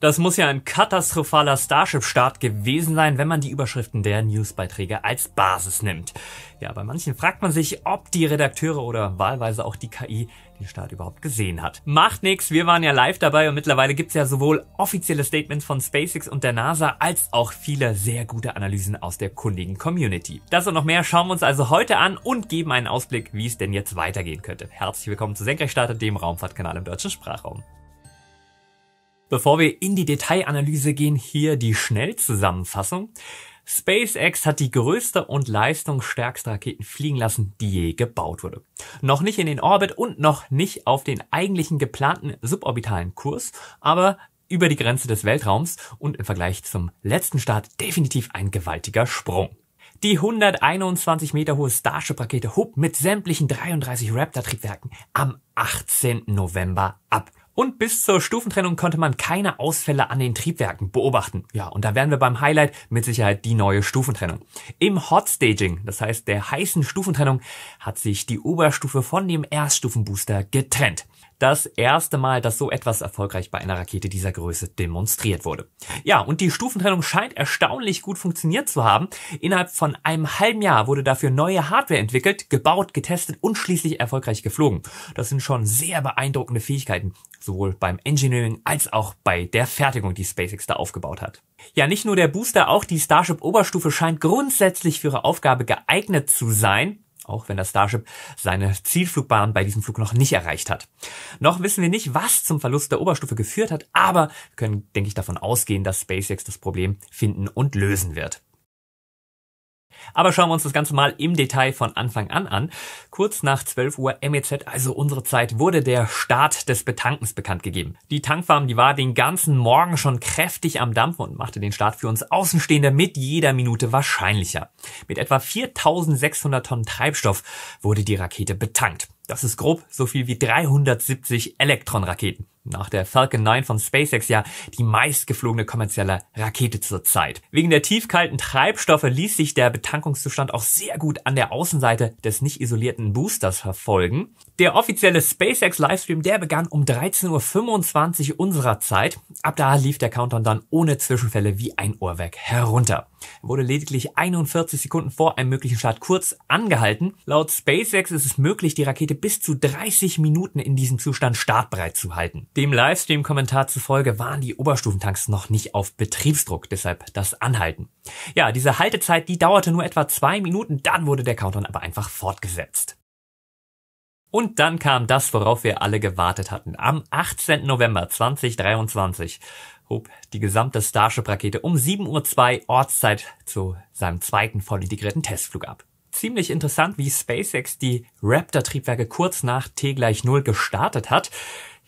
Das muss ja ein katastrophaler Starship-Start gewesen sein, wenn man die Überschriften der Newsbeiträge als Basis nimmt. Ja, bei manchen fragt man sich, ob die Redakteure oder wahlweise auch die KI den Start überhaupt gesehen hat. Macht nix, wir waren ja live dabei und mittlerweile gibt's ja sowohl offizielle Statements von SpaceX und der NASA als auch viele sehr gute Analysen aus der kundigen Community. Das und noch mehr schauen wir uns also heute an und geben einen Ausblick, wie es denn jetzt weitergehen könnte. Herzlich willkommen zu Senkrechtstarter, dem Raumfahrtkanal im deutschen Sprachraum. Bevor wir in die Detailanalyse gehen, hier die Schnellzusammenfassung. SpaceX hat die größte und leistungsstärkste Raketen fliegen lassen, die je gebaut wurde. Noch nicht in den Orbit und noch nicht auf den eigentlichen geplanten suborbitalen Kurs, aber über die Grenze des Weltraums und im Vergleich zum letzten Start definitiv ein gewaltiger Sprung. Die 121 Meter hohe Starship-Rakete hob mit sämtlichen 33 Raptor-Triebwerken am 18. November ab. Und bis zur Stufentrennung konnte man keine Ausfälle an den Triebwerken beobachten. Ja, und da wären wir beim Highlight mit Sicherheit die neue Stufentrennung. Im Hot Staging, das heißt der heißen Stufentrennung, hat sich die Oberstufe von dem Erststufenbooster getrennt das erste Mal, dass so etwas erfolgreich bei einer Rakete dieser Größe demonstriert wurde. Ja, und die Stufentrennung scheint erstaunlich gut funktioniert zu haben. Innerhalb von einem halben Jahr wurde dafür neue Hardware entwickelt, gebaut, getestet und schließlich erfolgreich geflogen. Das sind schon sehr beeindruckende Fähigkeiten, sowohl beim Engineering als auch bei der Fertigung, die SpaceX da aufgebaut hat. Ja, nicht nur der Booster, auch die Starship Oberstufe scheint grundsätzlich für ihre Aufgabe geeignet zu sein auch wenn das Starship seine Zielflugbahn bei diesem Flug noch nicht erreicht hat. Noch wissen wir nicht, was zum Verlust der Oberstufe geführt hat, aber wir können, denke ich, davon ausgehen, dass SpaceX das Problem finden und lösen wird. Aber schauen wir uns das Ganze mal im Detail von Anfang an an. Kurz nach 12 Uhr MEZ, also unsere Zeit, wurde der Start des Betankens bekannt gegeben. Die Tankfarm, die war den ganzen Morgen schon kräftig am Dampfen und machte den Start für uns Außenstehende mit jeder Minute wahrscheinlicher. Mit etwa 4600 Tonnen Treibstoff wurde die Rakete betankt. Das ist grob so viel wie 370 Elektronraketen nach der Falcon 9 von SpaceX ja die meistgeflogene kommerzielle Rakete zur Zeit. Wegen der tiefkalten Treibstoffe ließ sich der Betankungszustand auch sehr gut an der Außenseite des nicht isolierten Boosters verfolgen. Der offizielle SpaceX Livestream, der begann um 13.25 Uhr unserer Zeit. Ab da lief der Countdown dann ohne Zwischenfälle wie ein Uhrwerk herunter. Wurde lediglich 41 Sekunden vor einem möglichen Start kurz angehalten. Laut SpaceX ist es möglich, die Rakete bis zu 30 Minuten in diesem Zustand startbereit zu halten. Dem Livestream-Kommentar zufolge waren die Oberstufentanks noch nicht auf Betriebsdruck, deshalb das Anhalten. Ja, diese Haltezeit, die dauerte nur etwa zwei Minuten, dann wurde der Countdown aber einfach fortgesetzt. Und dann kam das, worauf wir alle gewartet hatten. Am 18. November 2023 hob die gesamte Starship-Rakete um 7.02 Uhr Ortszeit zu seinem zweiten voll integrierten Testflug ab. Ziemlich interessant, wie SpaceX die Raptor-Triebwerke kurz nach T gleich 0 gestartet hat.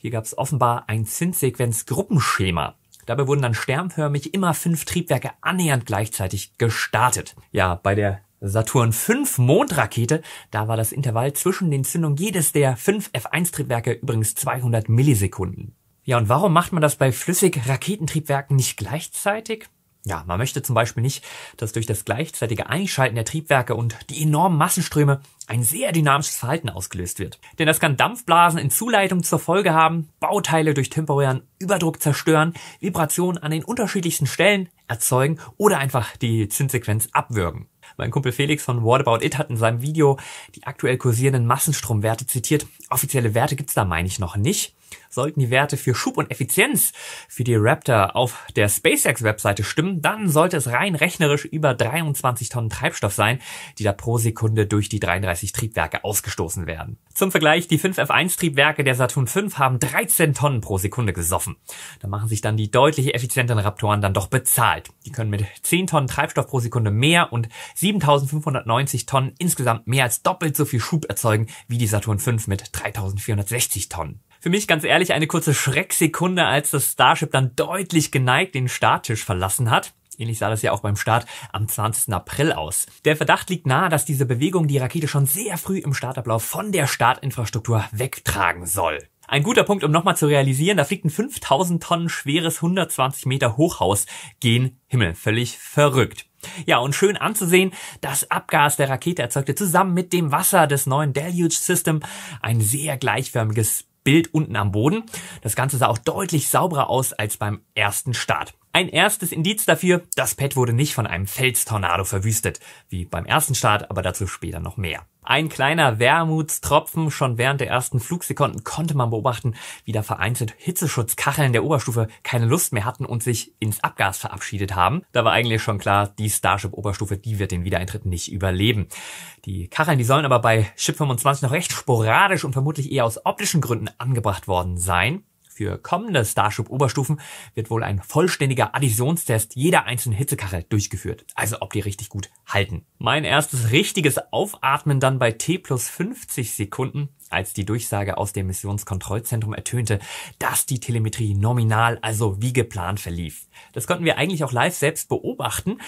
Hier gab es offenbar ein Zinssequenz-Gruppenschema. Dabei wurden dann sternförmig immer fünf Triebwerke annähernd gleichzeitig gestartet. Ja, bei der Saturn V Mondrakete, da war das Intervall zwischen den Zündungen jedes der fünf F1-Triebwerke übrigens 200 Millisekunden. Ja, und warum macht man das bei Flüssig-Raketentriebwerken nicht gleichzeitig? Ja, man möchte zum Beispiel nicht, dass durch das gleichzeitige Einschalten der Triebwerke und die enormen Massenströme ein sehr dynamisches Verhalten ausgelöst wird. Denn das kann Dampfblasen in Zuleitung zur Folge haben, Bauteile durch temporären Überdruck zerstören, Vibrationen an den unterschiedlichsten Stellen erzeugen oder einfach die Zinssequenz abwürgen. Mein Kumpel Felix von What About It hat in seinem Video die aktuell kursierenden Massenstromwerte zitiert. Offizielle Werte gibt's da, meine ich, noch nicht. Sollten die Werte für Schub und Effizienz für die Raptor auf der SpaceX-Webseite stimmen, dann sollte es rein rechnerisch über 23 Tonnen Treibstoff sein, die da pro Sekunde durch die 33 Triebwerke ausgestoßen werden. Zum Vergleich, die 5 F1-Triebwerke der Saturn V haben 13 Tonnen pro Sekunde gesoffen. Da machen sich dann die deutlich effizienteren Raptoren dann doch bezahlt. Die können mit 10 Tonnen Treibstoff pro Sekunde mehr und 7590 Tonnen insgesamt mehr als doppelt so viel Schub erzeugen wie die Saturn V mit 3460 Tonnen. Für mich ganz ehrlich eine kurze Schrecksekunde, als das Starship dann deutlich geneigt den Starttisch verlassen hat. Ähnlich sah das ja auch beim Start am 20. April aus. Der Verdacht liegt nahe, dass diese Bewegung die Rakete schon sehr früh im Startablauf von der Startinfrastruktur wegtragen soll. Ein guter Punkt, um nochmal zu realisieren, da fliegt ein 5000 Tonnen schweres 120 Meter Hochhaus gen Himmel. Völlig verrückt. Ja, und schön anzusehen, das Abgas der Rakete erzeugte zusammen mit dem Wasser des neuen Deluge System ein sehr gleichförmiges Bild unten am Boden. Das Ganze sah auch deutlich sauberer aus als beim ersten Start. Ein erstes Indiz dafür, das Pad wurde nicht von einem Felstornado verwüstet, wie beim ersten Start, aber dazu später noch mehr. Ein kleiner Wermutstropfen, schon während der ersten Flugsekunden konnte man beobachten, wie da vereinzelt Hitzeschutzkacheln der Oberstufe keine Lust mehr hatten und sich ins Abgas verabschiedet haben. Da war eigentlich schon klar, die Starship Oberstufe, die wird den Wiedereintritt nicht überleben. Die Kacheln, die sollen aber bei Ship 25 noch recht sporadisch und vermutlich eher aus optischen Gründen angebracht worden sein. Für kommende Starship-Oberstufen wird wohl ein vollständiger Additionstest jeder einzelnen Hitzekachel durchgeführt. Also ob die richtig gut halten. Mein erstes richtiges Aufatmen dann bei T plus 50 Sekunden als die Durchsage aus dem Missionskontrollzentrum ertönte, dass die Telemetrie nominal, also wie geplant verlief. Das konnten wir eigentlich auch live selbst beobachten,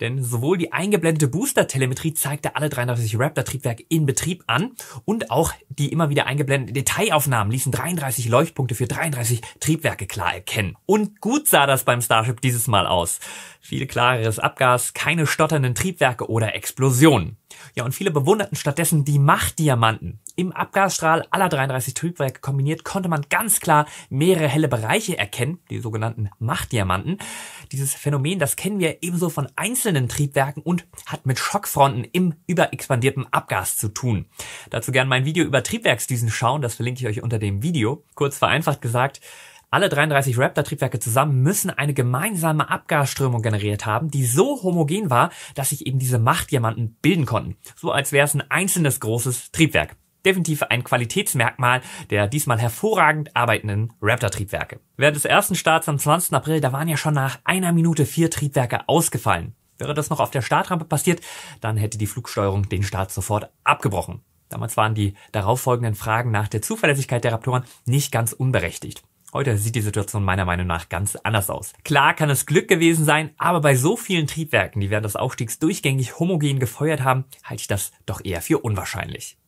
denn sowohl die eingeblendete Booster-Telemetrie zeigte alle 33 Raptor-Triebwerke in Betrieb an und auch die immer wieder eingeblendeten Detailaufnahmen ließen 33 Leuchtpunkte für 33 Triebwerke klar erkennen. Und gut sah das beim Starship dieses Mal aus. Viel klareres Abgas, keine stotternden Triebwerke oder Explosionen. Ja, und viele bewunderten stattdessen die Machtdiamanten. Im Abgasstrahl aller 33 Triebwerke kombiniert konnte man ganz klar mehrere helle Bereiche erkennen, die sogenannten Machtdiamanten. Dieses Phänomen, das kennen wir ebenso von einzelnen Triebwerken und hat mit Schockfronten im überexpandierten Abgas zu tun. Dazu gern mein Video über Triebwerksdüsen schauen, das verlinke ich euch unter dem Video. Kurz vereinfacht gesagt, alle 33 Raptor-Triebwerke zusammen müssen eine gemeinsame Abgasströmung generiert haben, die so homogen war, dass sich eben diese Machtdiamanten bilden konnten. So als wäre es ein einzelnes großes Triebwerk. Definitiv ein Qualitätsmerkmal der diesmal hervorragend arbeitenden Raptor-Triebwerke. Während des ersten Starts am 20. April, da waren ja schon nach einer Minute vier Triebwerke ausgefallen. Wäre das noch auf der Startrampe passiert, dann hätte die Flugsteuerung den Start sofort abgebrochen. Damals waren die darauffolgenden Fragen nach der Zuverlässigkeit der Raptoren nicht ganz unberechtigt. Heute sieht die Situation meiner Meinung nach ganz anders aus. Klar kann es Glück gewesen sein, aber bei so vielen Triebwerken, die während des Aufstiegs durchgängig homogen gefeuert haben, halte ich das doch eher für unwahrscheinlich.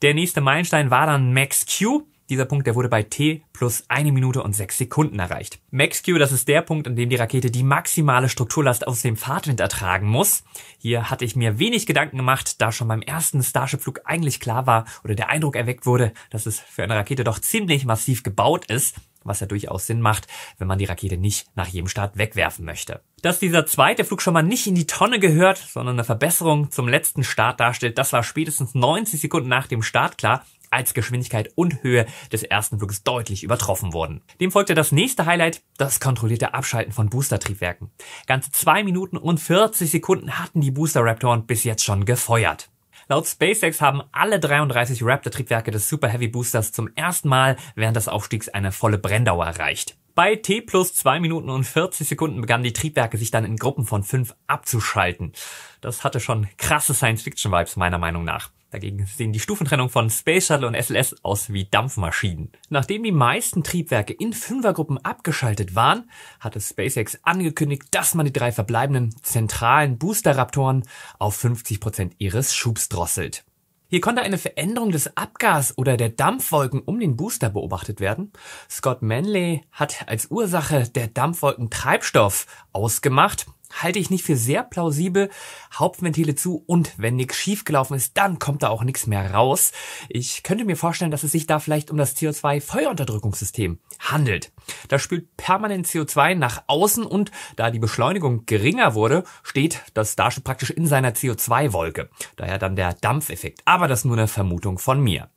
Der nächste Meilenstein war dann Max Q. Dieser Punkt, der wurde bei T plus eine Minute und sechs Sekunden erreicht. Max-Q, das ist der Punkt, an dem die Rakete die maximale Strukturlast aus dem Fahrtwind ertragen muss. Hier hatte ich mir wenig Gedanken gemacht, da schon beim ersten Starship-Flug eigentlich klar war oder der Eindruck erweckt wurde, dass es für eine Rakete doch ziemlich massiv gebaut ist was ja durchaus Sinn macht, wenn man die Rakete nicht nach jedem Start wegwerfen möchte. Dass dieser zweite Flug schon mal nicht in die Tonne gehört, sondern eine Verbesserung zum letzten Start darstellt, das war spätestens 90 Sekunden nach dem Start klar als Geschwindigkeit und Höhe des ersten Fluges deutlich übertroffen wurden. Dem folgte das nächste Highlight, das kontrollierte Abschalten von Booster-Triebwerken. Ganze zwei Minuten und 40 Sekunden hatten die Booster Raptoren bis jetzt schon gefeuert. Laut SpaceX haben alle 33 Raptor-Triebwerke des Super Heavy Boosters zum ersten Mal während des Aufstiegs eine volle Brenndauer erreicht. Bei T plus 2 Minuten und 40 Sekunden begannen die Triebwerke sich dann in Gruppen von 5 abzuschalten. Das hatte schon krasse Science-Fiction-Vibes meiner Meinung nach. Dagegen sehen die Stufentrennung von Space Shuttle und SLS aus wie Dampfmaschinen. Nachdem die meisten Triebwerke in Fünfergruppen abgeschaltet waren, hatte SpaceX angekündigt, dass man die drei verbleibenden zentralen Booster-Raptoren auf 50 Prozent ihres Schubs drosselt. Hier konnte eine Veränderung des Abgas- oder der Dampfwolken um den Booster beobachtet werden. Scott Manley hat als Ursache der Dampfwolken Treibstoff ausgemacht halte ich nicht für sehr plausibel. Hauptventile zu und wenn nichts schiefgelaufen ist, dann kommt da auch nichts mehr raus. Ich könnte mir vorstellen, dass es sich da vielleicht um das CO2-Feuerunterdrückungssystem handelt. Da spült permanent CO2 nach außen und da die Beschleunigung geringer wurde, steht das Starship praktisch in seiner CO2-Wolke. Daher dann der Dampfeffekt. Aber das nur eine Vermutung von mir.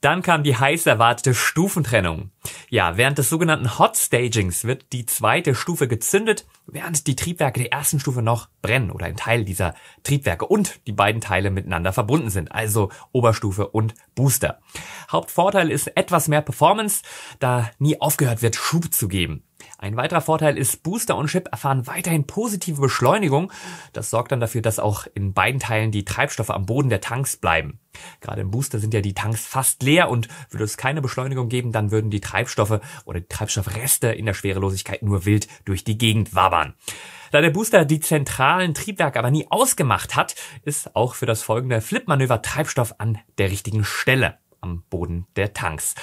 Dann kam die heiß erwartete Stufentrennung. Ja, während des sogenannten Hot Stagings wird die zweite Stufe gezündet, während die Triebwerke der ersten Stufe noch brennen oder ein Teil dieser Triebwerke und die beiden Teile miteinander verbunden sind, also Oberstufe und Booster. Hauptvorteil ist etwas mehr Performance, da nie aufgehört wird, Schub zu geben. Ein weiterer Vorteil ist, Booster und Chip erfahren weiterhin positive Beschleunigung. Das sorgt dann dafür, dass auch in beiden Teilen die Treibstoffe am Boden der Tanks bleiben. Gerade im Booster sind ja die Tanks fast leer und würde es keine Beschleunigung geben, dann würden die Treibstoffe oder die Treibstoffreste in der Schwerelosigkeit nur wild durch die Gegend wabern. Da der Booster die zentralen Triebwerke aber nie ausgemacht hat, ist auch für das folgende Flipmanöver Treibstoff an der richtigen Stelle am Boden der Tanks.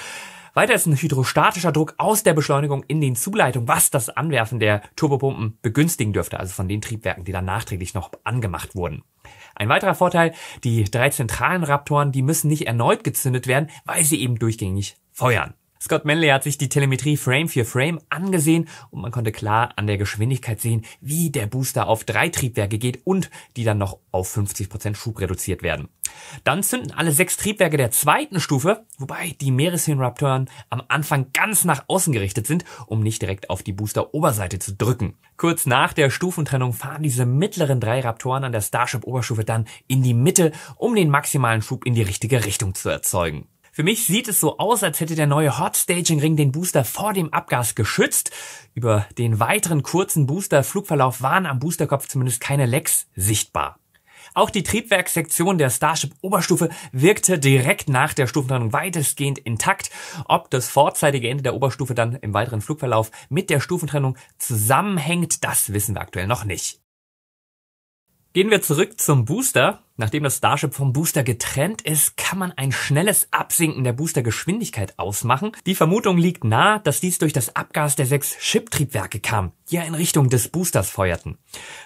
Weiter ist ein hydrostatischer Druck aus der Beschleunigung in den Zuleitungen, was das Anwerfen der Turbopumpen begünstigen dürfte, also von den Triebwerken, die dann nachträglich noch angemacht wurden. Ein weiterer Vorteil, die drei zentralen Raptoren, die müssen nicht erneut gezündet werden, weil sie eben durchgängig feuern. Scott Manley hat sich die Telemetrie Frame für Frame angesehen und man konnte klar an der Geschwindigkeit sehen, wie der Booster auf drei Triebwerke geht und die dann noch auf 50% Schub reduziert werden. Dann zünden alle sechs Triebwerke der zweiten Stufe, wobei die Meereshirnraptoren am Anfang ganz nach außen gerichtet sind, um nicht direkt auf die Booster-Oberseite zu drücken. Kurz nach der Stufentrennung fahren diese mittleren drei Raptoren an der Starship-Oberstufe dann in die Mitte, um den maximalen Schub in die richtige Richtung zu erzeugen. Für mich sieht es so aus, als hätte der neue Hot Staging Ring den Booster vor dem Abgas geschützt. Über den weiteren kurzen Booster-Flugverlauf waren am Boosterkopf zumindest keine Lecks sichtbar. Auch die Triebwerkssektion der Starship Oberstufe wirkte direkt nach der Stufentrennung weitestgehend intakt. Ob das vorzeitige Ende der Oberstufe dann im weiteren Flugverlauf mit der Stufentrennung zusammenhängt, das wissen wir aktuell noch nicht. Gehen wir zurück zum Booster. Nachdem das Starship vom Booster getrennt ist, kann man ein schnelles Absinken der Boostergeschwindigkeit ausmachen. Die Vermutung liegt nahe, dass dies durch das Abgas der sechs Chip-Triebwerke kam, die ja in Richtung des Boosters feuerten.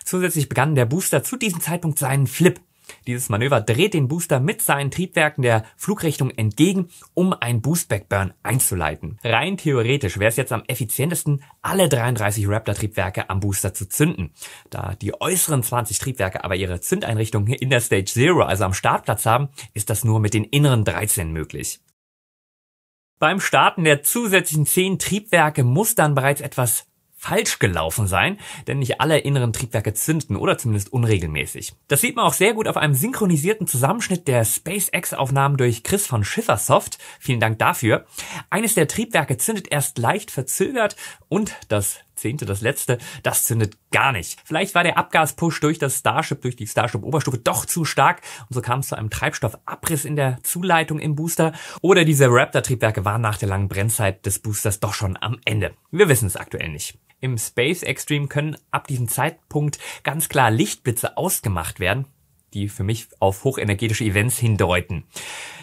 Zusätzlich begann der Booster zu diesem Zeitpunkt seinen Flip. Dieses Manöver dreht den Booster mit seinen Triebwerken der Flugrichtung entgegen, um ein Boostback-Burn einzuleiten. Rein theoretisch wäre es jetzt am effizientesten, alle 33 Raptor-Triebwerke am Booster zu zünden. Da die äußeren 20 Triebwerke aber ihre Zündeinrichtung in der Stage Zero, also am Startplatz haben, ist das nur mit den inneren 13 möglich. Beim Starten der zusätzlichen 10 Triebwerke muss dann bereits etwas falsch gelaufen sein, denn nicht alle inneren Triebwerke zünden oder zumindest unregelmäßig. Das sieht man auch sehr gut auf einem synchronisierten Zusammenschnitt der SpaceX-Aufnahmen durch Chris von Schiffersoft. Vielen Dank dafür. Eines der Triebwerke zündet erst leicht verzögert und das zehnte, das letzte, das zündet gar nicht. Vielleicht war der Abgaspush durch das Starship, durch die Starship-Oberstufe doch zu stark und so kam es zu einem Treibstoffabriss in der Zuleitung im Booster oder diese Raptor-Triebwerke waren nach der langen Brennzeit des Boosters doch schon am Ende. Wir wissen es aktuell nicht. Im Space Extreme können ab diesem Zeitpunkt ganz klar Lichtblitze ausgemacht werden die für mich auf hochenergetische Events hindeuten.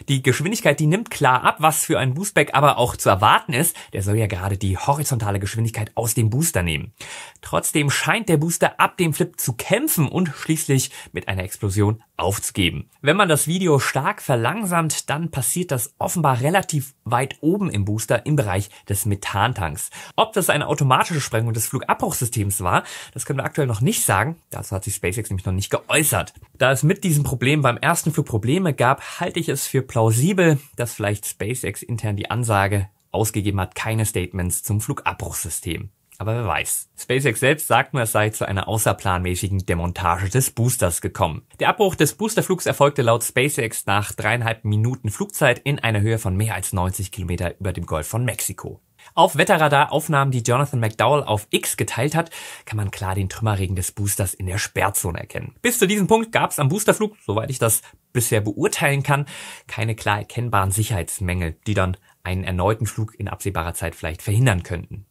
Die Geschwindigkeit, die nimmt klar ab, was für ein Boostback aber auch zu erwarten ist. Der soll ja gerade die horizontale Geschwindigkeit aus dem Booster nehmen. Trotzdem scheint der Booster ab dem Flip zu kämpfen und schließlich mit einer Explosion aufzugeben. Wenn man das Video stark verlangsamt, dann passiert das offenbar relativ weit oben im Booster im Bereich des Methantanks. Ob das eine automatische Sprengung des Flugabbruchsystems war, das können wir aktuell noch nicht sagen. Dazu hat sich SpaceX nämlich noch nicht geäußert. Da es mit diesem Problem beim ersten Flug Probleme gab, halte ich es für plausibel, dass vielleicht SpaceX intern die Ansage ausgegeben hat, keine Statements zum Flugabbruchsystem. Aber wer weiß. SpaceX selbst sagt nur, es sei zu einer außerplanmäßigen Demontage des Boosters gekommen. Der Abbruch des Boosterflugs erfolgte laut SpaceX nach dreieinhalb Minuten Flugzeit in einer Höhe von mehr als 90 Kilometer über dem Golf von Mexiko. Auf Wetterradar-Aufnahmen, die Jonathan McDowell auf X geteilt hat, kann man klar den Trümmerregen des Boosters in der Sperrzone erkennen. Bis zu diesem Punkt gab es am Boosterflug, soweit ich das bisher beurteilen kann, keine klar erkennbaren Sicherheitsmängel, die dann einen erneuten Flug in absehbarer Zeit vielleicht verhindern könnten.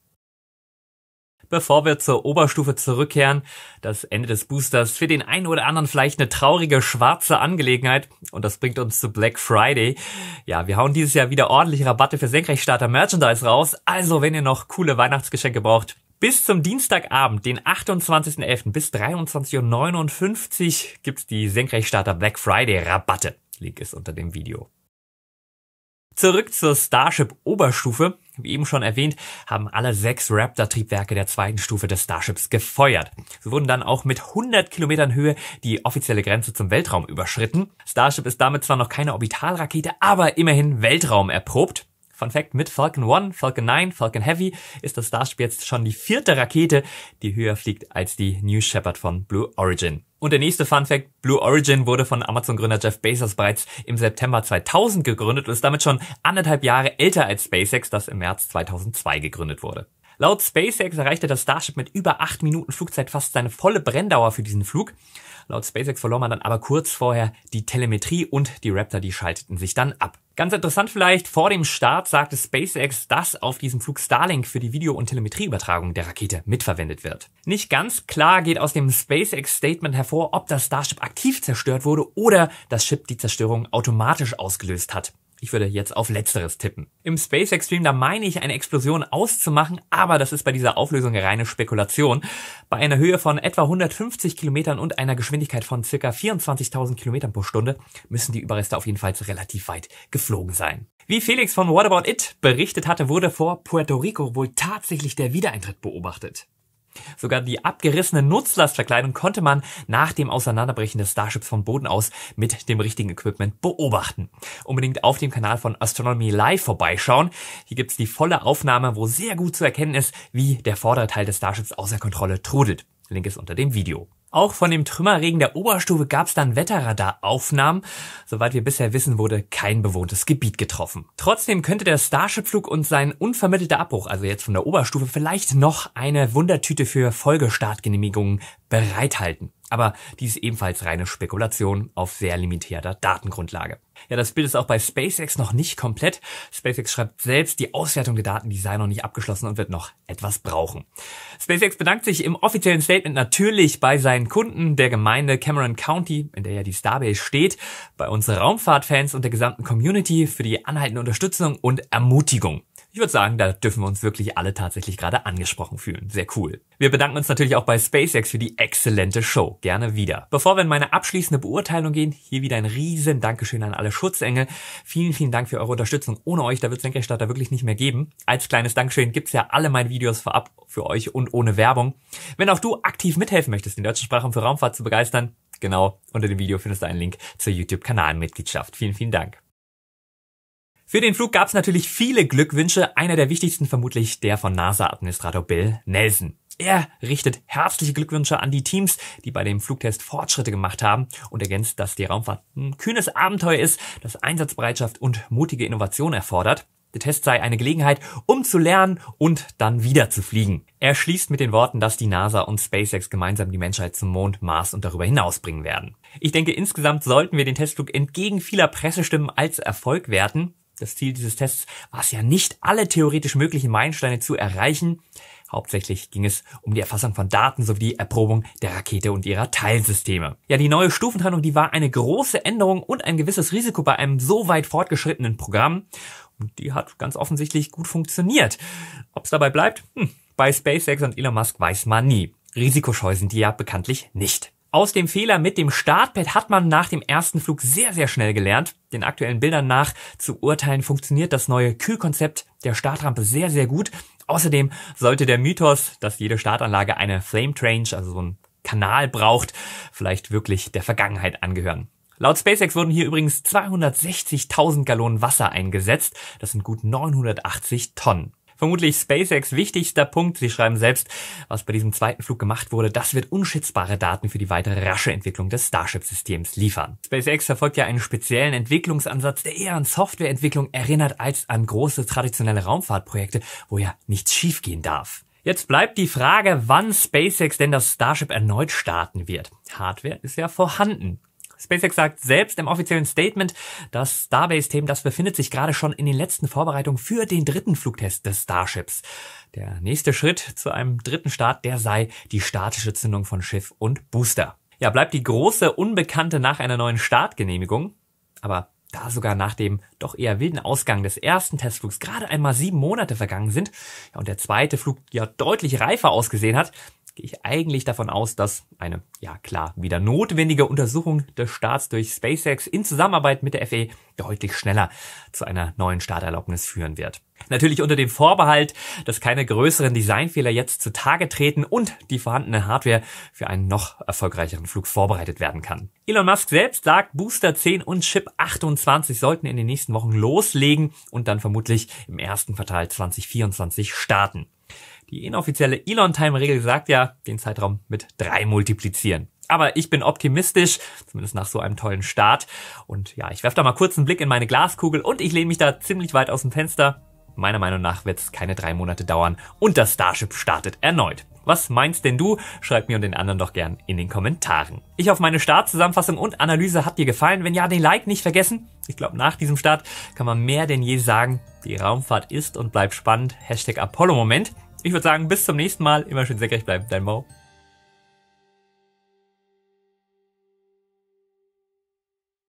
Bevor wir zur Oberstufe zurückkehren, das Ende des Boosters für den einen oder anderen vielleicht eine traurige schwarze Angelegenheit und das bringt uns zu Black Friday. Ja, wir hauen dieses Jahr wieder ordentliche Rabatte für Senkrechtstarter Merchandise raus, also wenn ihr noch coole Weihnachtsgeschenke braucht, bis zum Dienstagabend, den 28.11. bis 23.59 Uhr gibt's die Senkrechtstarter Black Friday Rabatte. Link ist unter dem Video. Zurück zur Starship Oberstufe. Wie eben schon erwähnt, haben alle sechs Raptor-Triebwerke der zweiten Stufe des Starships gefeuert. Sie wurden dann auch mit 100 Kilometern Höhe die offizielle Grenze zum Weltraum überschritten. Starship ist damit zwar noch keine Orbitalrakete, aber immerhin Weltraum erprobt. Fun Fact, mit Falcon 1, Falcon 9, Falcon Heavy ist das Starship jetzt schon die vierte Rakete, die höher fliegt als die New Shepard von Blue Origin. Und der nächste Fun Fact, Blue Origin wurde von Amazon-Gründer Jeff Bezos bereits im September 2000 gegründet und ist damit schon anderthalb Jahre älter als SpaceX, das im März 2002 gegründet wurde. Laut SpaceX erreichte das Starship mit über acht Minuten Flugzeit fast seine volle Brenndauer für diesen Flug. Laut SpaceX verlor man dann aber kurz vorher die Telemetrie und die Raptor, die schalteten sich dann ab. Ganz interessant vielleicht, vor dem Start sagte SpaceX, dass auf diesem Flug Starlink für die Video- und Telemetrieübertragung der Rakete mitverwendet wird. Nicht ganz klar geht aus dem SpaceX-Statement hervor, ob das Starship aktiv zerstört wurde oder das Chip die Zerstörung automatisch ausgelöst hat. Ich würde jetzt auf Letzteres tippen. Im Space Extreme, da meine ich eine Explosion auszumachen, aber das ist bei dieser Auflösung reine Spekulation. Bei einer Höhe von etwa 150 Kilometern und einer Geschwindigkeit von circa 24.000 Kilometern pro Stunde müssen die Überreste auf jeden Fall relativ weit geflogen sein. Wie Felix von What About It berichtet hatte, wurde vor Puerto Rico wohl tatsächlich der Wiedereintritt beobachtet. Sogar die abgerissene Nutzlastverkleidung konnte man nach dem Auseinanderbrechen des Starships vom Boden aus mit dem richtigen Equipment beobachten. Unbedingt auf dem Kanal von Astronomy Live vorbeischauen. Hier gibt's die volle Aufnahme, wo sehr gut zu erkennen ist, wie der vordere Teil des Starships außer Kontrolle trudelt. Link ist unter dem Video. Auch von dem Trümmerregen der Oberstufe gab es dann Wetterradaraufnahmen. Soweit wir bisher wissen, wurde kein bewohntes Gebiet getroffen. Trotzdem könnte der Starship-Flug und sein unvermittelter Abbruch, also jetzt von der Oberstufe, vielleicht noch eine Wundertüte für Folgestartgenehmigungen bereithalten. Aber dies ist ebenfalls reine Spekulation auf sehr limitierter Datengrundlage. Ja, das Bild ist auch bei SpaceX noch nicht komplett. SpaceX schreibt selbst, die Auswertung der Daten, die sei noch nicht abgeschlossen und wird noch etwas brauchen. SpaceX bedankt sich im offiziellen Statement natürlich bei seinen Kunden, der Gemeinde Cameron County, in der ja die Starbase steht, bei uns Raumfahrtfans und der gesamten Community für die anhaltende Unterstützung und Ermutigung. Ich würde sagen, da dürfen wir uns wirklich alle tatsächlich gerade angesprochen fühlen. Sehr cool. Wir bedanken uns natürlich auch bei SpaceX für die exzellente Show. Gerne wieder. Bevor wir in meine abschließende Beurteilung gehen, hier wieder ein riesen Dankeschön an alle Schutzengel. Vielen, vielen Dank für eure Unterstützung. Ohne euch, da wird Senkrechtstarter wirklich nicht mehr geben. Als kleines Dankeschön gibt's ja alle meine Videos vorab für euch und ohne Werbung. Wenn auch du aktiv mithelfen möchtest, den deutschen Sprachraum für Raumfahrt zu begeistern, genau, unter dem Video findest du einen Link zur YouTube-Kanalmitgliedschaft. Vielen, vielen Dank. Für den Flug gab es natürlich viele Glückwünsche, einer der wichtigsten vermutlich der von NASA-Administrator Bill Nelson. Er richtet herzliche Glückwünsche an die Teams, die bei dem Flugtest Fortschritte gemacht haben und ergänzt, dass die Raumfahrt ein kühnes Abenteuer ist, das Einsatzbereitschaft und mutige Innovation erfordert. Der Test sei eine Gelegenheit, um zu lernen und dann wieder zu fliegen. Er schließt mit den Worten, dass die NASA und SpaceX gemeinsam die Menschheit zum Mond, Mars und darüber hinaus bringen werden. Ich denke, insgesamt sollten wir den Testflug entgegen vieler Pressestimmen als Erfolg werten. Das Ziel dieses Tests war es ja nicht, alle theoretisch möglichen Meilensteine zu erreichen. Hauptsächlich ging es um die Erfassung von Daten sowie die Erprobung der Rakete und ihrer Teilsysteme. Ja, die neue Stufentrennung, die war eine große Änderung und ein gewisses Risiko bei einem so weit fortgeschrittenen Programm. Und die hat ganz offensichtlich gut funktioniert. Ob es dabei bleibt? Hm, bei SpaceX und Elon Musk weiß man nie. Risikoscheu sind die ja bekanntlich nicht. Aus dem Fehler mit dem Startpad hat man nach dem ersten Flug sehr, sehr schnell gelernt. Den aktuellen Bildern nach zu urteilen funktioniert das neue Kühlkonzept der Startrampe sehr, sehr gut. Außerdem sollte der Mythos, dass jede Startanlage eine Flame Tranche, also so ein Kanal braucht, vielleicht wirklich der Vergangenheit angehören. Laut SpaceX wurden hier übrigens 260.000 Gallonen Wasser eingesetzt. Das sind gut 980 Tonnen vermutlich SpaceX wichtigster Punkt. Sie schreiben selbst, was bei diesem zweiten Flug gemacht wurde, das wird unschätzbare Daten für die weitere rasche Entwicklung des Starship-Systems liefern. SpaceX verfolgt ja einen speziellen Entwicklungsansatz, der eher an Softwareentwicklung erinnert als an große traditionelle Raumfahrtprojekte, wo ja nichts schiefgehen darf. Jetzt bleibt die Frage, wann SpaceX denn das Starship erneut starten wird. Hardware ist ja vorhanden. SpaceX sagt selbst im offiziellen Statement, das Starbase-Team, das befindet sich gerade schon in den letzten Vorbereitungen für den dritten Flugtest des Starships. Der nächste Schritt zu einem dritten Start, der sei die statische Zündung von Schiff und Booster. Ja, bleibt die große Unbekannte nach einer neuen Startgenehmigung. Aber da sogar nach dem doch eher wilden Ausgang des ersten Testflugs gerade einmal sieben Monate vergangen sind ja, und der zweite Flug ja deutlich reifer ausgesehen hat, gehe ich eigentlich davon aus, dass eine, ja klar, wieder notwendige Untersuchung des Starts durch SpaceX in Zusammenarbeit mit der FAA deutlich schneller zu einer neuen Starterlaubnis führen wird. Natürlich unter dem Vorbehalt, dass keine größeren Designfehler jetzt zutage treten und die vorhandene Hardware für einen noch erfolgreicheren Flug vorbereitet werden kann. Elon Musk selbst sagt, Booster 10 und Chip 28 sollten in den nächsten Wochen loslegen und dann vermutlich im ersten Quartal 2024 starten. Die inoffizielle Elon-Time-Regel sagt ja, den Zeitraum mit drei multiplizieren. Aber ich bin optimistisch, zumindest nach so einem tollen Start. Und ja, ich werfe da mal kurz einen Blick in meine Glaskugel und ich lehne mich da ziemlich weit aus dem Fenster. Meiner Meinung nach wird es keine drei Monate dauern und das Starship startet erneut. Was meinst denn du? Schreib mir und den anderen doch gern in den Kommentaren. Ich hoffe, meine Startzusammenfassung und Analyse hat dir gefallen. Wenn ja, den Like nicht vergessen. Ich glaube, nach diesem Start kann man mehr denn je sagen, die Raumfahrt ist und bleibt spannend. Hashtag Apollo-Moment. Ich würde sagen, bis zum nächsten Mal. Immer schön senkrecht bleiben. Dein Mo.